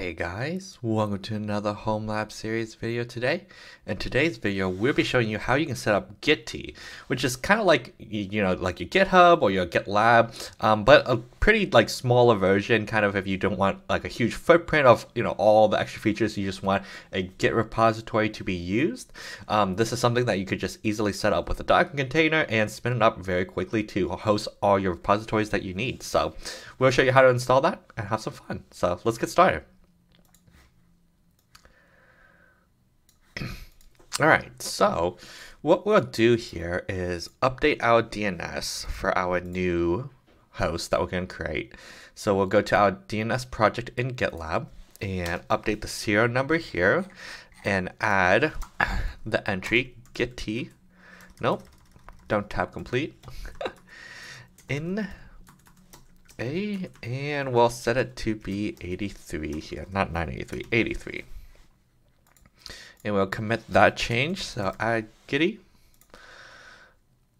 Hey guys, welcome to another Home Lab series video today. In today's video, we'll be showing you how you can set up Gitea, which is kind of like, you know, like your GitHub or your GitLab, um, but a pretty like smaller version, kind of if you don't want like a huge footprint of, you know, all the extra features, you just want a Git repository to be used. Um, this is something that you could just easily set up with a Docker container and spin it up very quickly to host all your repositories that you need. So we'll show you how to install that and have some fun. So let's get started. All right, so what we'll do here is update our DNS for our new host that we're going to create. So we'll go to our DNS project in GitLab and update the serial number here and add the entry gitea. Nope, don't tab complete. in a and we'll set it to be 83 here, not 983, 83 and we'll commit that change. So add Gitea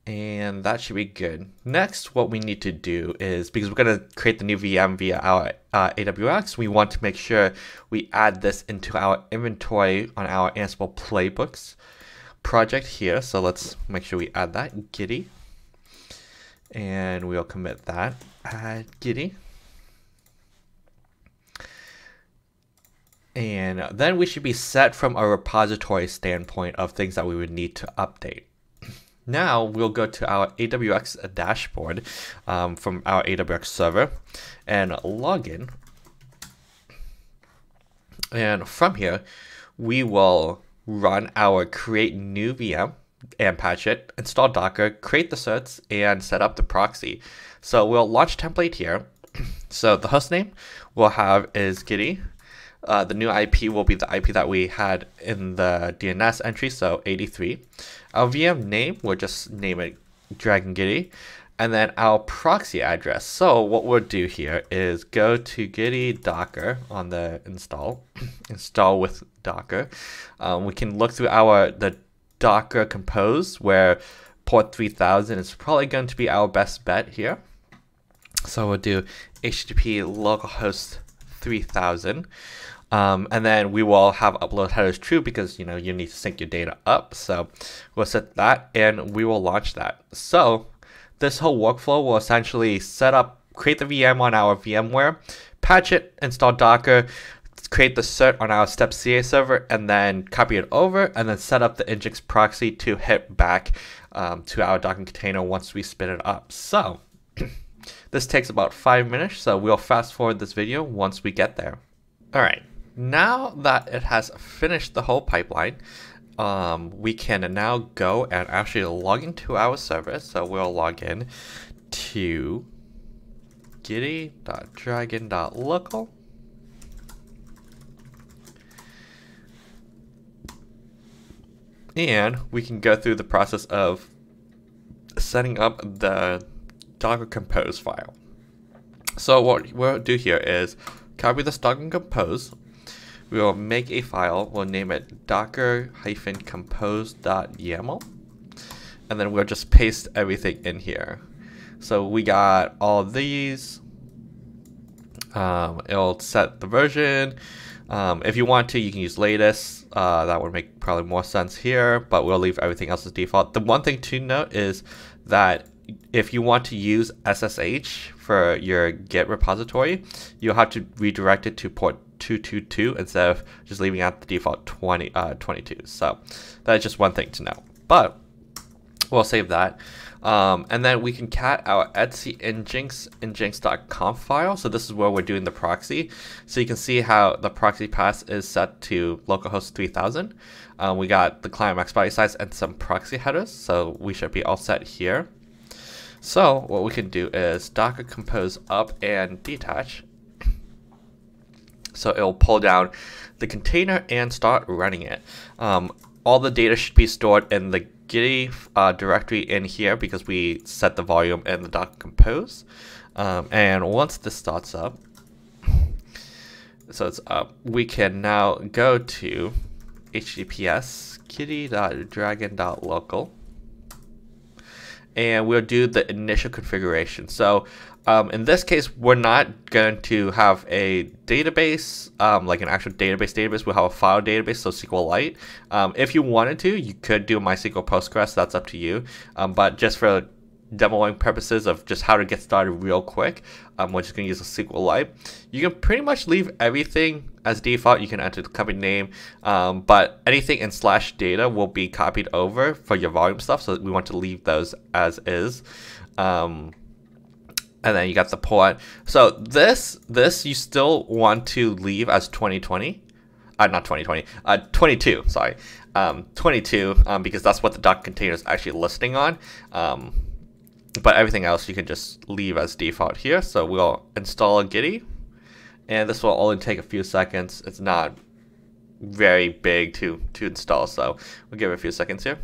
And that should be good. Next, what we need to do is, because we're going to create the new VM via our uh, AWX, we want to make sure we add this into our inventory on our Ansible playbooks project here. So let's make sure we add that, Gitea. And we'll commit that, add Gitea. And then we should be set from a repository standpoint of things that we would need to update. Now we'll go to our AWX dashboard um, from our AWX server and log in. And from here, we will run our create new VM and patch it, install Docker, create the certs, and set up the proxy. So we'll launch template here. so the hostname we'll have is Gitea uh, the new IP will be the IP that we had in the DNS entry, so 83. Our VM name, we'll just name it Dragon Gitea. And then our proxy address. So what we'll do here is go to Gitea Docker on the install, install with Docker. Um, we can look through our the Docker Compose where port 3000 is probably going to be our best bet here. So we'll do HTTP localhost 3000. Um, and then we will have upload headers true because you know you need to sync your data up. So we'll set that and we will launch that. So this whole workflow will essentially set up, create the VM on our VMware, patch it, install Docker, create the cert on our step CA server, and then copy it over, and then set up the Nginx proxy to hit back um, to our Docker container once we spin it up. So this takes about five minutes, so we'll fast forward this video once we get there. All right, now that it has finished the whole pipeline, um, we can now go and actually log into our service. So we'll log in to gitea.dragon.local. And we can go through the process of setting up the Docker Compose file. So what we'll do here is copy this Docker Compose we will make a file, we'll name it docker-compose.yaml, and then we'll just paste everything in here. So we got all these, um, it'll set the version, um, if you want to, you can use latest. Uh, that would make probably more sense here, but we'll leave everything else as default. The one thing to note is that if you want to use SSH for your Git repository, you'll have to redirect it to port 222 instead of just leaving out the default 20, uh, 22. So that's just one thing to know. But we'll save that. Um, and then we can cat our etc nginx nginx.conf file. So this is where we're doing the proxy. So you can see how the proxy path is set to localhost 3000. Um, we got the client max body size and some proxy headers. So we should be all set here. So what we can do is docker compose up and detach so it'll pull down the container and start running it. Um, all the data should be stored in the Gitea uh, directory in here because we set the volume in the Docker Compose. Um, and once this starts up, so it's up, we can now go to https gitea.dragon.local and we'll do the initial configuration. So Um, in this case, we're not going to have a database, um, like an actual database database. We'll have a file database, so SQLite. Um, if you wanted to, you could do MySQL Postgres. That's up to you. Um, but just for demoing purposes of just how to get started real quick, um, we're just going to use a SQLite. You can pretty much leave everything as default. You can enter the company name, um, but anything in slash data will be copied over for your volume stuff. So we want to leave those as is. Um, and then you got the port. So this this you still want to leave as 2020. Uh, not 2020, uh, 22, sorry. Um, 22, um, because that's what the Docker container is actually listing on. But everything else you can just leave as default here. So we'll install Gitea, and this will only take a few seconds. It's not very big to, to install, so we'll give it a few seconds here.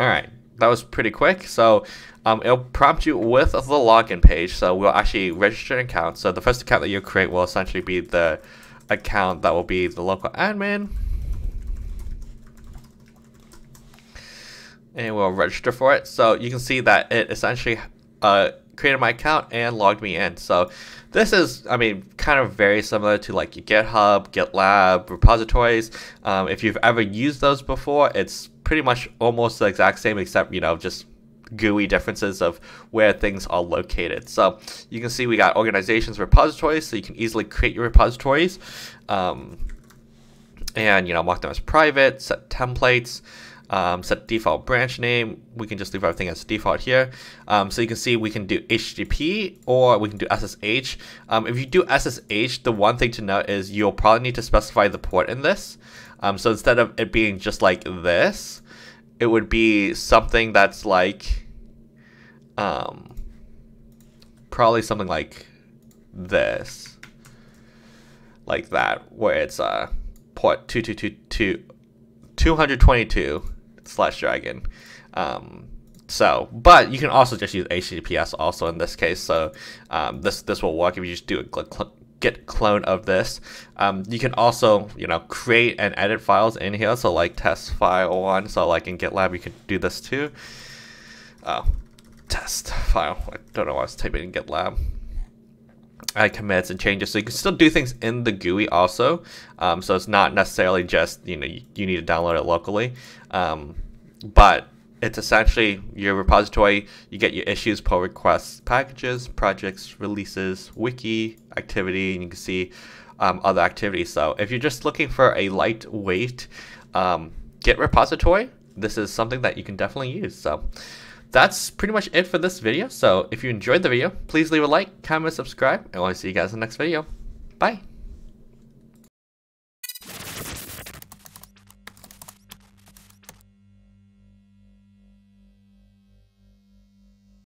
All right, that was pretty quick. So um, it'll prompt you with the login page. So we'll actually register an account. So the first account that you create will essentially be the account that will be the local admin. And we'll register for it. So you can see that it essentially uh, created my account and logged me in. So this is, I mean, kind of very similar to like your GitHub, GitLab repositories. Um, if you've ever used those before, it's pretty much almost the exact same, except, you know, just GUI differences of where things are located. So you can see we got organizations repositories, so you can easily create your repositories. Um, and, you know, mark them as private, set templates um, set default branch name. We can just leave everything as default here. Um, so you can see we can do HTTP or we can do SSH. Um, if you do SSH, the one thing to note is you'll probably need to specify the port in this. Um, so instead of it being just like this, it would be something that's like, um, probably something like this, like that, where it's uh, port 2222, 222 slash dragon. Um, so, but you can also just use HTTPS also in this case. So um, this this will work if you just do a cl git clone of this. Um, you can also you know create and edit files in here. So like test file one. So like in GitLab you could do this too. Oh, test file. I don't know why I was typing in GitLab. Add commits and changes. So you can still do things in the GUI also. Um, so it's not necessarily just, you know, you, you need to download it locally. Um, but it's essentially your repository. You get your issues, pull requests, packages, projects, releases, wiki, activity, and you can see um, other activities. So if you're just looking for a lightweight um, Git repository, this is something that you can definitely use. So that's pretty much it for this video. So if you enjoyed the video, please leave a like, comment, subscribe, and I'll see you guys in the next video. Bye.